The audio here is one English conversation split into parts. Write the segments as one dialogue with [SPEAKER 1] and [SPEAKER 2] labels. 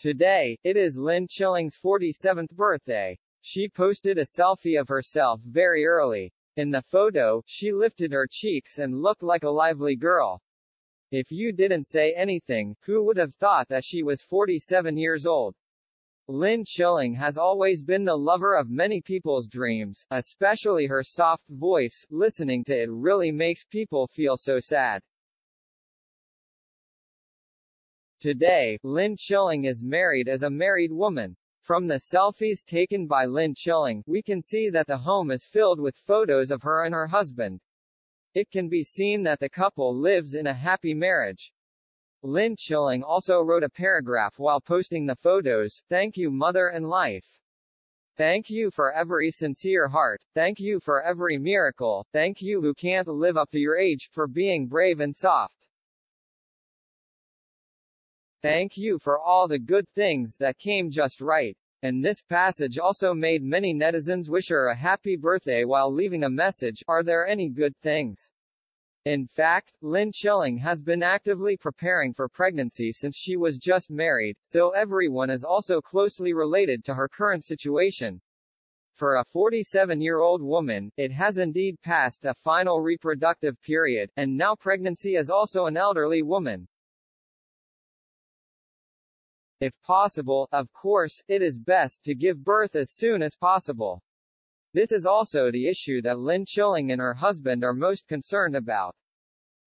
[SPEAKER 1] Today, it is Lin Chiling's 47th birthday. She posted a selfie of herself very early. In the photo, she lifted her cheeks and looked like a lively girl. If you didn't say anything, who would have thought that she was 47 years old? Lin Chiling has always been the lover of many people's dreams, especially her soft voice, listening to it really makes people feel so sad. Today, Lin Chiling is married as a married woman. From the selfies taken by Lin Chiling, we can see that the home is filled with photos of her and her husband. It can be seen that the couple lives in a happy marriage. Lin Chiling also wrote a paragraph while posting the photos, Thank you mother and life. Thank you for every sincere heart, thank you for every miracle, thank you who can't live up to your age, for being brave and soft. Thank you for all the good things that came just right. And this passage also made many netizens wish her a happy birthday while leaving a message, Are there any good things? In fact, Lin Chiling has been actively preparing for pregnancy since she was just married, so everyone is also closely related to her current situation. For a 47-year-old woman, it has indeed passed a final reproductive period, and now pregnancy is also an elderly woman. If possible, of course, it is best to give birth as soon as possible. This is also the issue that Lin Chiling and her husband are most concerned about.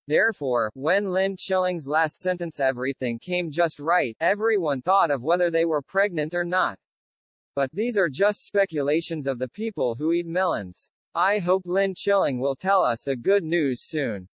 [SPEAKER 1] Therefore, when Lin Chiling's last sentence everything came just right, everyone thought of whether they were pregnant or not. But these are just speculations of the people who eat melons. I hope Lin Chiling will tell us the good news soon.